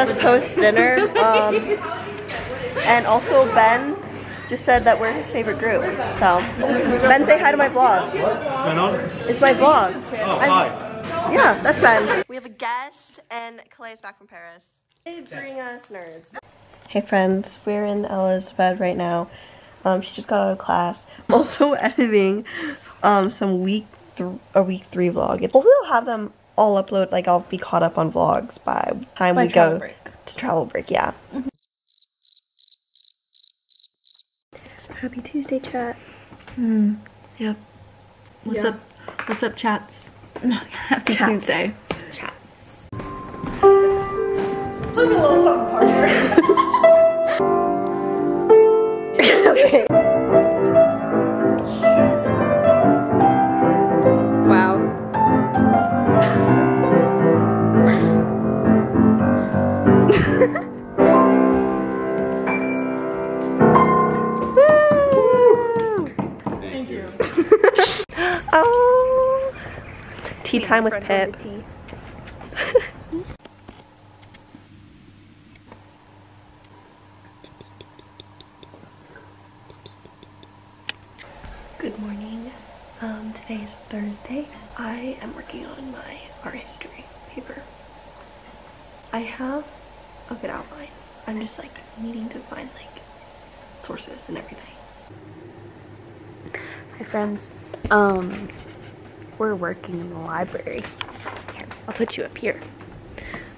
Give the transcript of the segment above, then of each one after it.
us post dinner. Um, and also Ben just said that we're his favorite group. So Ben, say hi to my vlog. What's going on? It's my vlog. Oh, I'm- hi. Yeah, that's Ben. We have a guest, and Calais is back from Paris. They bring us nerds. Hey friends, we're in Ella's bed right now. Um, she just got out of class. I'm also editing um, some week th a week three vlog. Hopefully, I'll have them all upload. Like I'll be caught up on vlogs by the time By we go break. to travel break. Yeah. Mm-hmm. Happy Tuesday, chat. Hmm, yep. What's Yeah. up? What's up, chats? Happy Chats. Tuesday. okay. Tea time with Pip. Good morning. Um, today is Thursday. I am working on my art history paper. I have a good outline. I'm just like needing to find like sources and everything. Hi friends. Um we're working in the library. Here, I'll put you up here.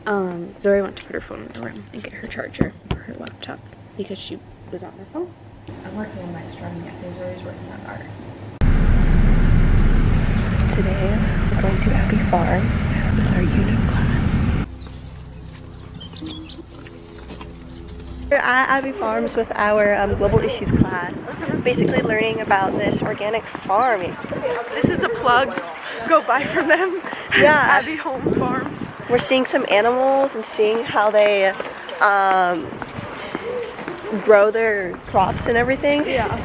Um Zori went to put her phone in the room and get her charger for her laptop because she was on her phone. I'm working on my astronomy essay. Zori's working on art. Today, we're going to Abbey Farms with our unit class. We're at Abbey Farms with our um, Global Issues class, basically learning about this organic farming. This is a plug. Go buy from them. Yeah. Abbey Home Farms. We're seeing some animals and seeing how they um, grow their crops and everything. Yeah.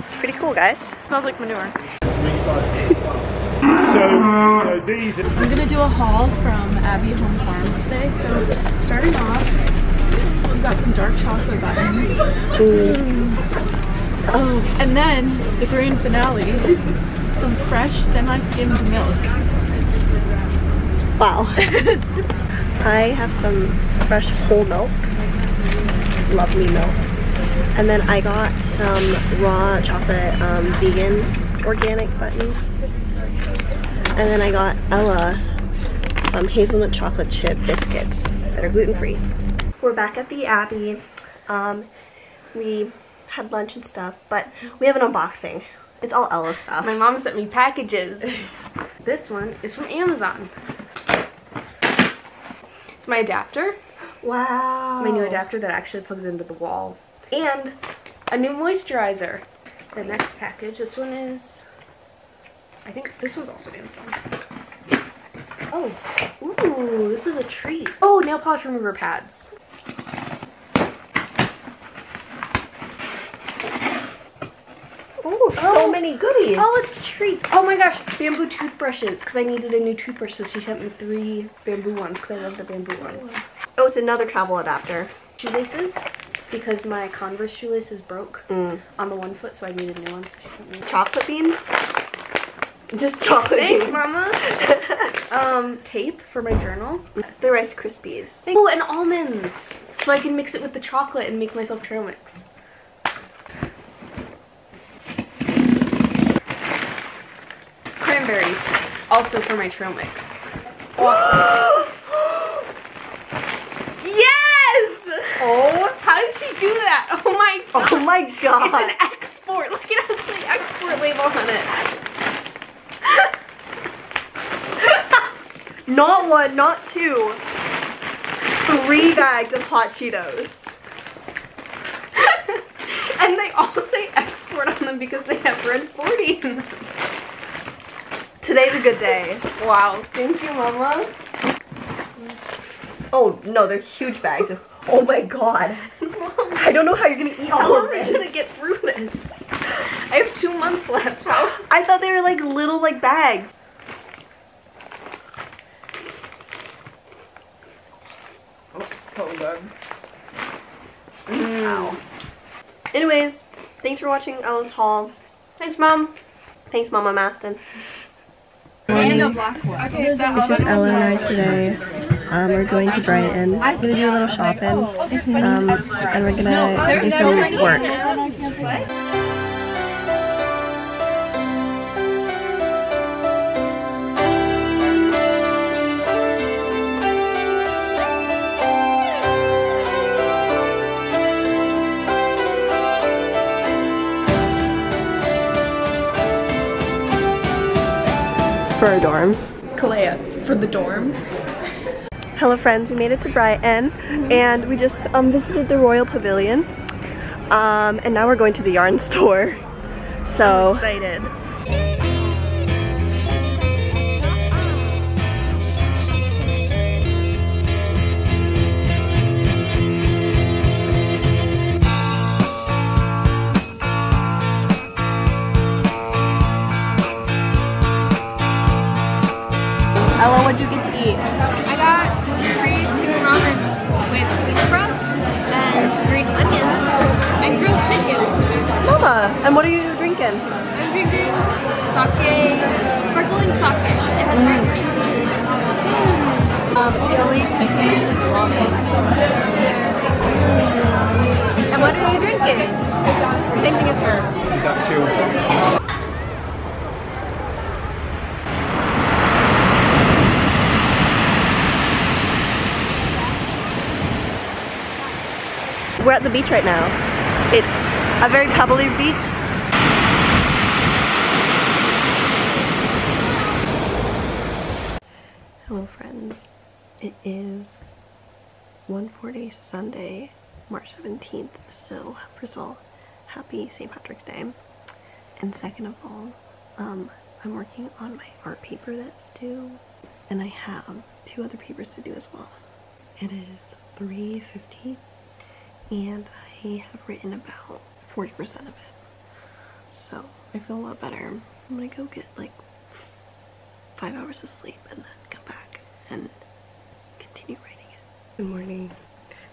It's pretty cool, guys. Smells like manure. So, so these are I'm gonna do a haul from Abbey Home Farms today. So starting off, we've got some dark chocolate buttons. Oh, And then the grand finale, some fresh semi-skimmed milk. wow. I have some fresh whole milk. Love me milk. And then I got some raw chocolate um, vegan organic buttons. And then I got Ella some hazelnut chocolate chip biscuits that are gluten free. We're back at the Abbey. Um, we had lunch and stuff, but we have an unboxing. It's all Ella stuff. My mom sent me packages. this one is from Amazon. It's my adapter. Wow. my new adapter that actually plugs into the wall and a new moisturizer the next package this one is i think this one's also amazon oh ooh this is a treat oh nail polish remover pads Oh, so many goodies. oh it's treats oh my gosh bamboo toothbrushes because i needed a new toothbrush so she sent me three bamboo ones because i love the bamboo ones Oh, it's another travel adapter. shoelaces because my converse shoelaces broke Mm. on the one foot so i needed new ones so she sent me Chocolate beans? Just chocolate beans. Thanks, beans. Mama. um, tape for my journal. the Rice Krispies. Oh, and almonds, so I can mix it with the chocolate and make myself trail mix. Cranberries, also for my trail mix. Yes! oh, How did she do that? Oh my oh god. oh my god. It's an export. Look, it has the export label on it. not one, not two. Three bags of hot Cheetos. And they all say export on them because they have red 40 in them. Today's a good day. Wow. Thank you, Mama. Oh no, they're huge bags. Oh my god. I don't know how you're gonna eat How all of am I this. gonna get through this? I have two months left. How? I thought they were like little like bags. Oh, so good. Mm. Ow. Anyways, thanks for watching Ellen's haul. Thanks, Mom. Thanks, Mama Maston. And a black one. It's just Ella and I today. Um, we're going to Brighton. We're gonna do a little shopping. Um, and we're gonna do some work. For a dorm. Kalea for the dorm. Hello friends, we made it to Brighton and we just um, visited the Royal Pavilion. Um, and now we're going to the yarn store. So Excited. Ella, what'd you get to eat? I got gluten-free chicken ramen with bean sprouts and green onions and grilled chicken. Mama, and what are you drinking? I'm drinking sake, sparkling sake. It has red um, chili chicken ramen. And what are you drinking? Same thing as her. We're at the beach right now. It's a very pebbly beach. Hello friends. It is 140 Sunday, March 17th. So first of all, happy St. Patrick's Day. And second of all, um, I'm working on my art paper that's due. And I have two other papers to do as well. It is 3.50 and I have written about 40% of it. So I feel a lot better. I'm gonna go get like five hours of sleep and then come back and continue writing it. Good morning.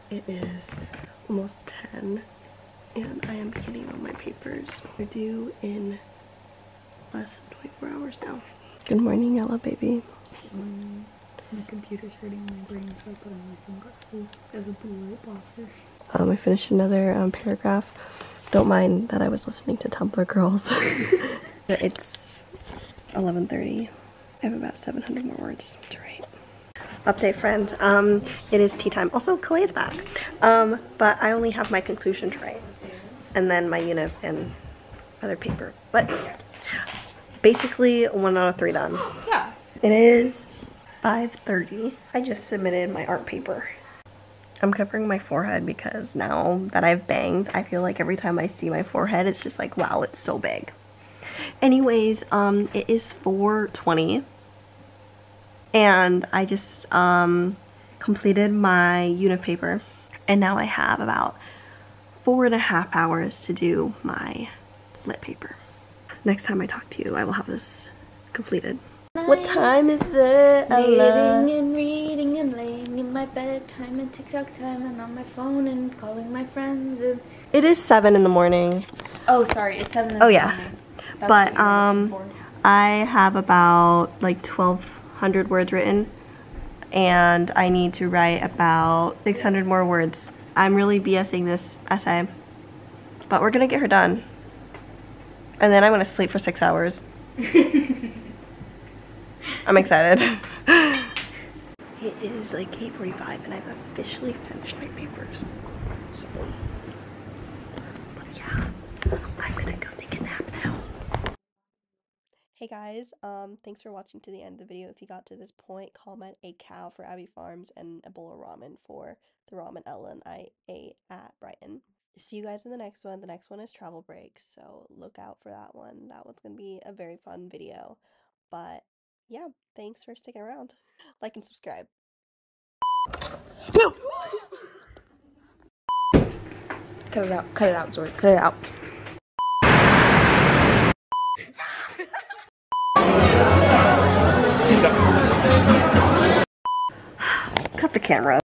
It is almost 10 and I am beginning on my papers. They're due in less than 24 hours now. Good morning, Ella baby. My computer's hurting my brain, so I put on my sunglasses as a blue light blocker. Um, I finished another um, paragraph. Don't mind that I was listening to Tumblr Girls. it's 11.30. I have about 700 more words to write. Update friends, um, it is tea time. Also, Kale's back. Um, but I only have my conclusion to write. And then my unit and other paper. But basically, one out of three done. Yeah. It is 5.30. I just submitted my art paper. I'm covering my forehead because now that I've bangs, I feel like every time I see my forehead, it's just like, wow, it's so big. Anyways, um, it is 4.20 and I just um, completed my unit paper and now I have about four and a half hours to do my lit paper. Next time I talk to you, I will have this completed. What time is it, Ella? Reading and reading and laying in my bed, time and TikTok time and on my phone and calling my friends and It is 7 in the morning. Oh sorry, it's seven. Oh yeah. But um I have about like 1200 words written and I need to write about 600 more words. I'm really BSing this essay. But we're going to get her done. And then I'm going to sleep for 6 hours. I'm excited. It is like 8:45 and I've officially finished my papers. So but yeah, I'm gonna go take a nap now. Hey guys, um, thanks for watching to the end of the video. If you got to this point, comment a cow for Abbey Farms and a bowl of ramen for the ramen Ellen I ate at Brighton. See you guys in the next one. The next one is travel breaks, so look out for that one. That one's gonna be a very fun video. But yeah, thanks for sticking around. Like and subscribe. Cut it out. Cut it out, Zori. Cut it out. Cut the camera.